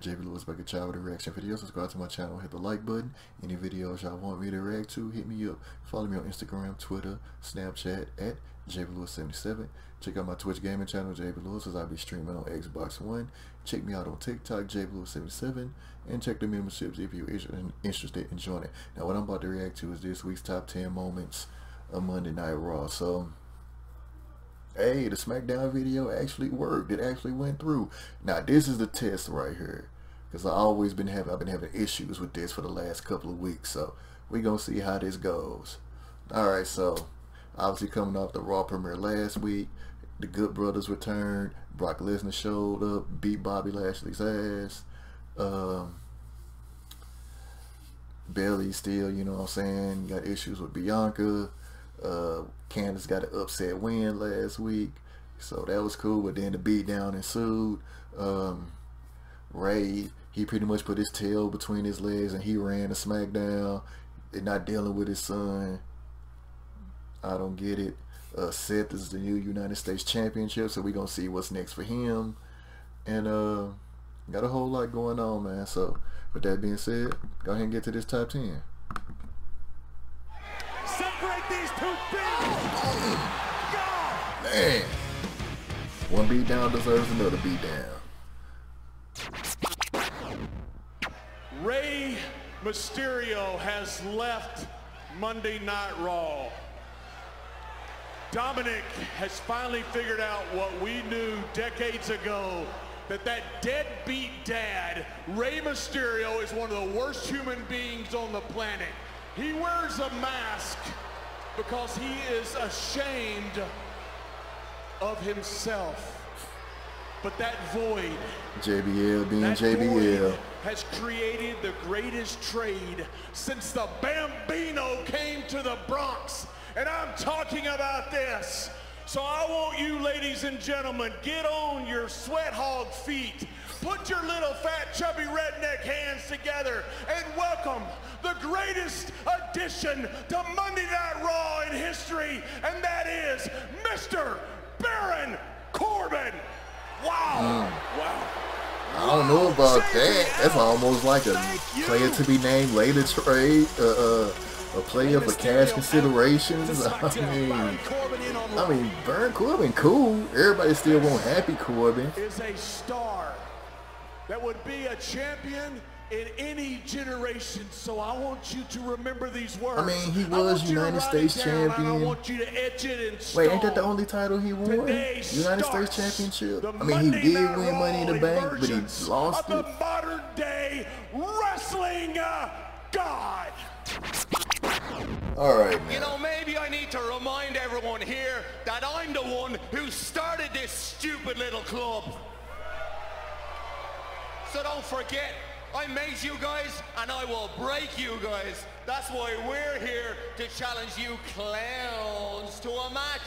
Good JV Lewis at y'all with a reaction video. Subscribe to my channel, hit the like button. Any videos y'all want me to react to, hit me up. Follow me on Instagram, Twitter, Snapchat at JVLewis77. Check out my Twitch gaming channel, JV Lewis, as I'll be streaming on Xbox One. Check me out on TikTok, JVLewis77. And check the memberships if you're interested in joining. Now what I'm about to react to is this week's top 10 moments of Monday Night Raw. So hey, the SmackDown video actually worked. It actually went through. Now this is the test right here. Because I always been having I've been having issues with this for the last couple of weeks. So we're gonna see how this goes. Alright, so obviously coming off the Raw premiere last week, the Good Brothers returned. Brock Lesnar showed up, beat Bobby Lashley's ass. Um, Bayley still, you know what I'm saying, got issues with Bianca. Uh, Candice got an upset win last week, so that was cool. But then the beatdown ensued. Um, Rey, he pretty much put his tail between his legs and he ran a SmackDown. They're not dealing with his son. I don't get it. Uh, Seth is the new United States Championship, so we're gonna see what's next for him. And uh, got a whole lot going on, man. So, with that being said, go ahead and get to this top 10. separate these two Man. One beat down deserves another beat down. Rey Mysterio has left Monday Night Raw. Dominic has finally figured out what we knew decades ago that that deadbeat dad, Rey Mysterio, is one of the worst human beings on the planet. He wears a mask because he is ashamed of himself. But that void, JBL being JBL, has created the greatest trade since the Bambino came to the Bronx. And I'm talking about this. So I want you, ladies and gentlemen, get on your sweat hog feet. Put your little fat, chubby redneck hands together and welcome the greatest addition to Monday Night Raw in history, and that is Mr. Baron Corbin. Wow. Mm. Wow. I don't know about that. That's almost like a player to be named later trade. Uh, uh, a player for cash considerations. I mean, I mean, Baron Corbin, cool. Everybody still want happy Corbin. Is a star that would be a champion in any generation. So I want you to remember these words. I mean, he was United States champion. I want you to etch it in Wait, ain't that the only title he won? United States Championship. I mean, he did win Money in the Bank, but he lost it. The modern day wrestling uh, god. All right, man. You know, maybe I need to remind everyone here that I'm the one who started this stupid little club. So don't forget, I made you guys and I will break you guys. That's why we're here to challenge you clowns to a match.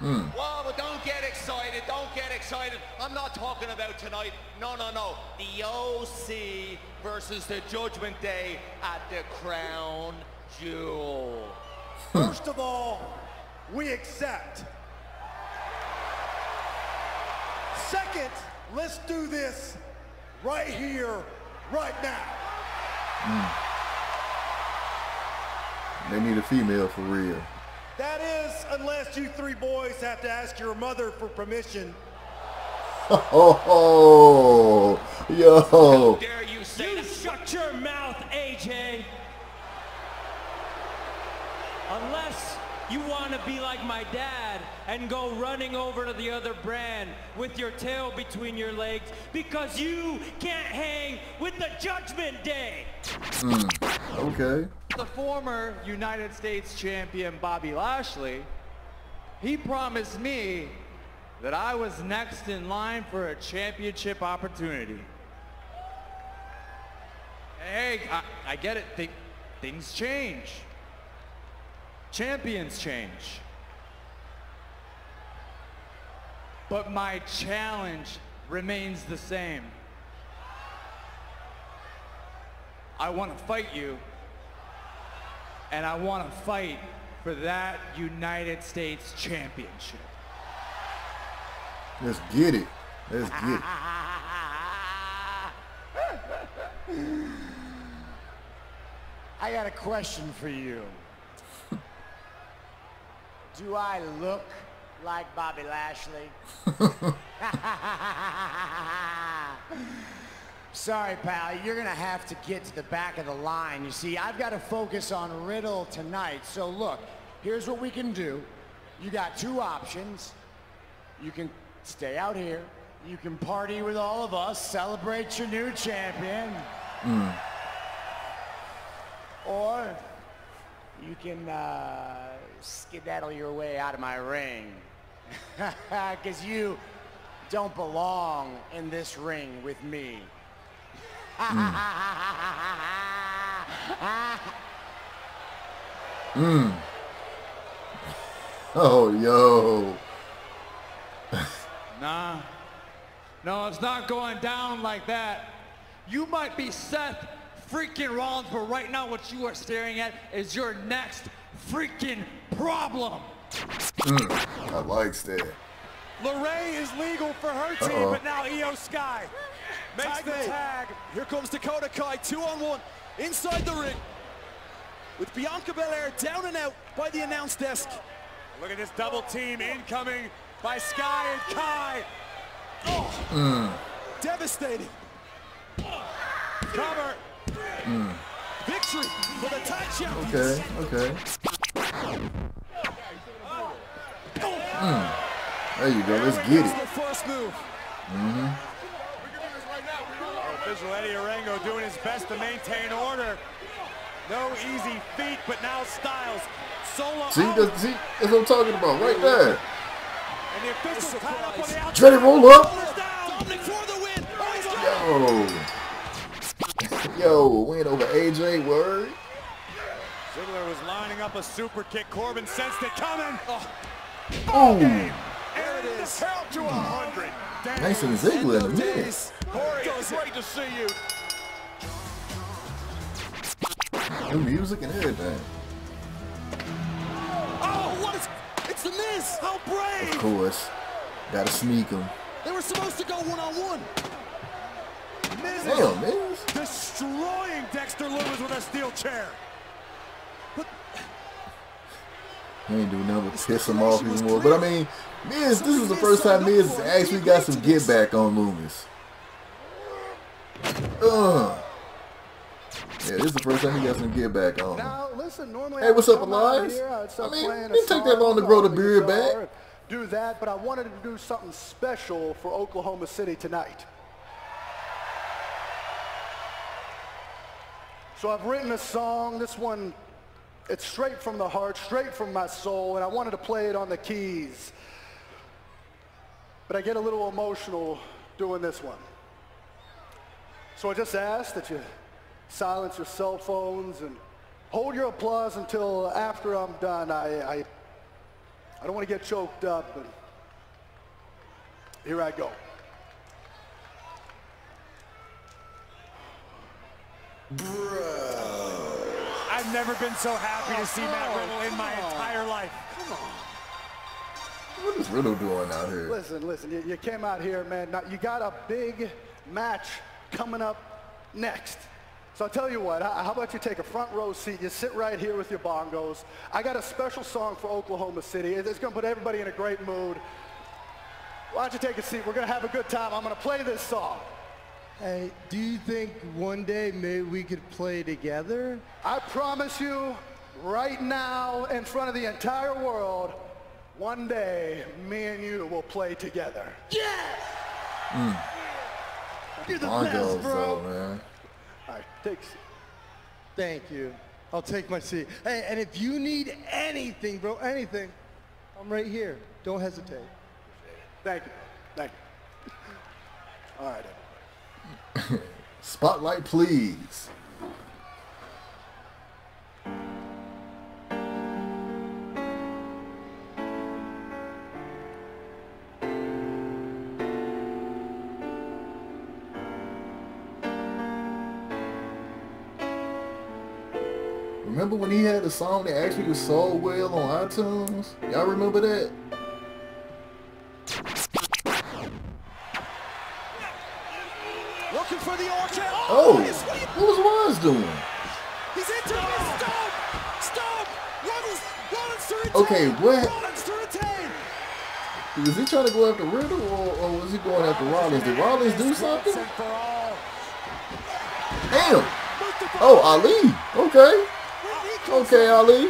Hmm. Well, but don't get excited, don't get excited. I'm not talking about tonight. No, no, no. The OC versus the Judgment Day at the Crown Jewel. Hmm. First of all, we accept. Second, let's do this right here, right now. Mm. They need a female for real. That is, unless you three boys have to ask your mother for permission. Oh, yo. How dare you say You shut your mouth, AJ. Unless you want to be like my dad and go running over to the other brand with your tail between your legs because you can't hang with the Judgment Day. Mm, okay. The former United States champion Bobby Lashley, he promised me that I was next in line for a championship opportunity. Hey, I, I get it. Th things change. Champions change. But my challenge remains the same. I want to fight you, and I want to fight for that United States Championship. Let's get it. Let's get it. I got a question for you. Do I look like Bobby Lashley? Sorry, pal. You're going to have to get to the back of the line. You see, I've got to focus on Riddle tonight. So look, here's what we can do. You got two options. You can stay out here. You can party with all of us, celebrate your new champion. Hmm. Or you can uh, skedaddle your way out of my ring. Because you don't belong in this ring with me. Oh, yo. Nah. No, it's not going down like that. You might be Seth freaking Rollins, but right now what you are staring at is your next freaking problem. Mm, I likes that. LeRae is legal for her team, Uh-oh. but now Iyo Sky makes the tag. Here comes Dakota Kai, two on one, inside the ring. With Bianca Belair down and out by the announce desk. Look at this double team incoming by Sky and Kai. Oh, devastating. Cover. Victory for the champions. Okay, okay. Hmm. There you go. Let's get it. Mm-hmm. move. Official Eddie Orengo doing his best to maintain order. No easy feat, but now Styles solo. See, that's, see, that's what I'm talking about right there. And the officials tied up on the outside. Try roll up. Shoulders Yo, win over AJ, word. Ziggler was lining up a super kick. Corbin sensed it coming. Oh, Oh, there it is. Count to a hundred. nice and Ziggler in a minute. Corey, it's great to see you. New music and everything. Oh, what is... It's The Miz. How brave. Of course. Gotta sneak him. They were supposed to go one-on-one. Miz is Damn, man. destroying Dexter Lumis with a steel chair. He ain't do nothing but piss him off anymore. more. But I mean, Miz, this is the first time Miz has actually got some get back on Lumis. Ugh. Yeah, this is the first time he got some get back on. Now, listen, normally Hey, what's up, Elias? I mean, it didn't take that long to grow the beard back. Do that, but I wanted to do something special for Oklahoma City tonight. So I've written a song. This one, it's straight from the heart, straight from my soul, and I wanted to play it on the keys. But I get a little emotional doing this one. So I just ask that you silence your cell phones and hold your applause until after I'm done. I, I, I don't want to get choked up, but here I go. I've never been so happy to oh, see Matt Riddle in my entire life. Come on. What is Riddle doing out here? Listen, listen, you, you came out here, man. Now, you got a big match coming up next. So I'll tell you what, how how about you take a front row seat, you sit right here with your bongos. I got a special song for Oklahoma City. It's gonna put everybody in a great mood. Why don't you take a seat? We're gonna have a good time. I'm gonna play this song. Hey, do you think one day maybe we could play together? I promise you, right now, in front of the entire world, one day, me and you will play together. Yes. You're the Bongos, best, bro. though, man. All right, take a seat. Thank you. I'll take my seat. Hey, and if you need anything, bro, anything, I'm right here. Don't hesitate. Thank you. Thank you. All right. Spotlight, please. Remember when he had a song that actually was sold well on iTunes? Y'all remember that? Okay, what? To. Was he trying to go after Riddle or, or was he going after Rollins? Did Rollins do something? Damn. Oh, Ali. Okay. Okay, Ali.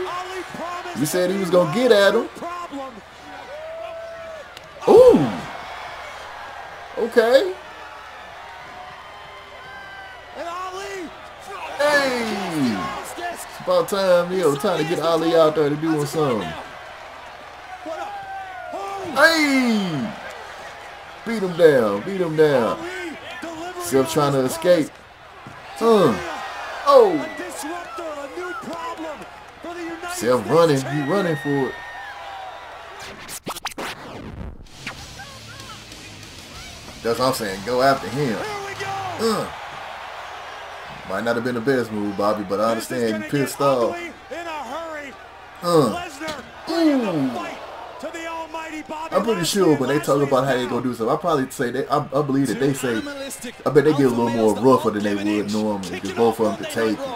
You said he was gonna get at him. Ooh. Okay. It's about time, yo, time to get Ali out there to doing something. Hey. Beat him down. Beat him down. Still trying to escape. Uh. Oh. Self running. He running for it. That's what I'm saying. Go after him. Uh. Might not have been the best move, Bobby, but I understand you pissed off. in a Uh. Ooh. I'm pretty sure when they talk about how they gonna do something, I probably say they. I, I believe that they say. I bet they get a little more rougher than they would normally, because both of them could take it.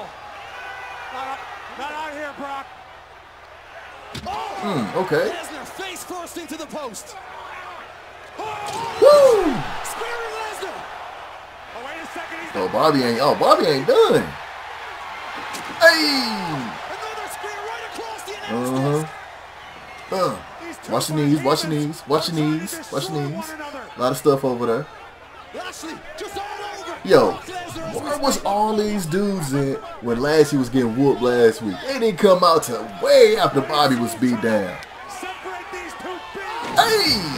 Hmm. Okay. Lesnar face first into the post. Woo! Oh, Bobby ain't. Oh, Bobby ain't done. Hey. Uh huh. Uh. Watch your knees. Watch your knees. Watch your knees. Watch your knees. A lot of stuff over there. Lashley just all over. Yo, where was all these dudes in when Lashley was getting whooped last week? They didn't come out till way after Bobby was beat down. Hey!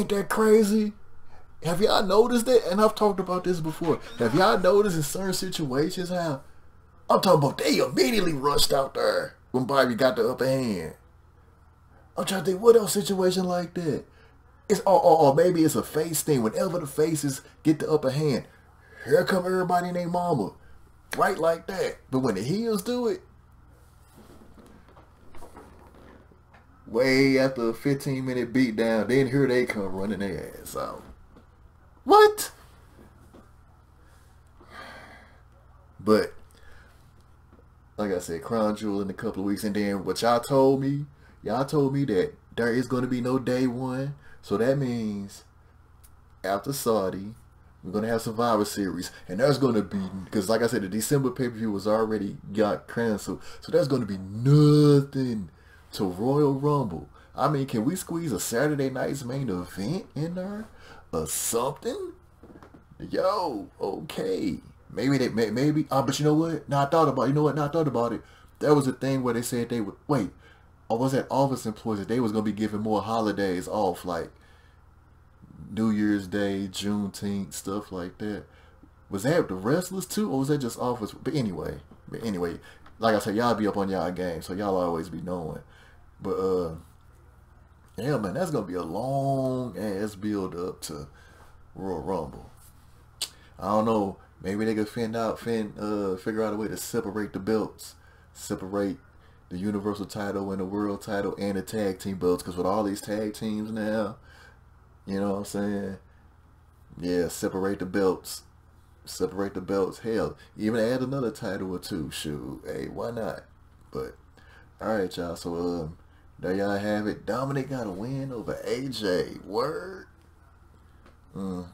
Ain't that crazy? Have y'all noticed it? And I've talked about this before. Have y'all noticed in certain situations how I'm talking about they immediately rushed out there when Bobby got the upper hand. I'm trying to think what else situation like that. It's or, or, or maybe it's a face thing. Whenever the faces get the upper hand, here come everybody and their mama. Right like that. But when the heels do it, way after a 15 minute beatdown, then here they come running their ass out. What? But like I said, Crown Jewel in a couple of weeks, and then what y'all told me, y'all told me that there is going to be no day one, so that means after Saudi, we're gonna have Survivor Series, and there's gonna be because, like I said, the December pay per view was already got canceled, so there's gonna be nothing to Royal Rumble. I mean, can we squeeze a Saturday night's main event in there or something? Yo, okay. Maybe they may, maybe uh, but you know what? Now I thought about you know what? Now I thought about it. There was a thing where they said they would wait, or was that office employees that they was gonna be giving more holidays off, like New Year's Day, Juneteenth, stuff like that. Was that the wrestlers too, or was that just office? But anyway, but anyway, like I said, y'all be up on y'all game, so y'all always be knowing. But uh, yeah, man, that's gonna be a long ass build up to Royal Rumble. I don't know. Maybe they could find out, fin, uh, figure out a way to separate the belts, separate the Universal title and the World title and the tag team belts. Because with all these tag teams now, you know what I'm saying? Yeah, separate the belts. Separate the belts. Hell, even add another title or two. Shoot, hey, why not? But all right, y'all. So um, there y'all have it. Dominic got a win over AJ. Word. Mm.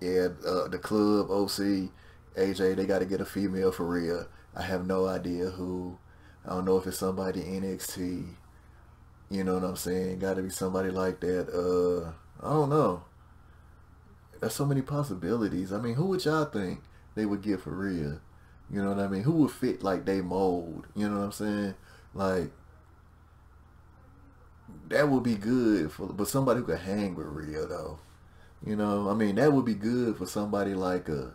Yeah, uh, the club, OC, AJ, they got to get a female for real. I have no idea who. I don't know if it's somebody NXT. You know what I'm saying? Got to be somebody like that. Uh, I don't know. There's so many possibilities. I mean, who would y'all think they would get for real? You know what I mean? Who would fit like they mold? You know what I'm saying? Like that would be good for, but somebody who could hang with Rio though. You know, I mean, that would be good for somebody like a,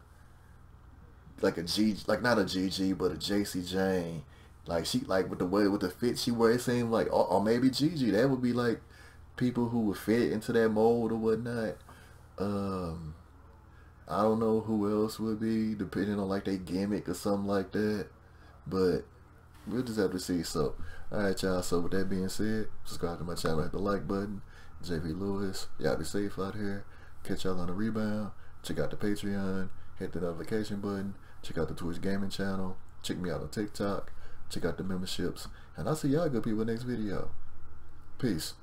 like a G, like not a GG, but a Jacy Jayne. Like she, like with the way, with the fit she wear, it seemed like, or, or maybe Gigi. That would be like people who would fit into that mold or whatnot. Um, I don't know who else would be, depending on like their gimmick or something like that. But we'll just have to see. So, alright, y'all. So, with that being said, subscribe to my channel, hit the like button. JV Lewis, y'all be safe out here. Catch y'all on the rebound. Check out the Patreon. Hit the notification button. Check out the Twitch gaming channel. Check me out on TikTok. Check out the memberships. And I'll see y'all good people next video. Peace.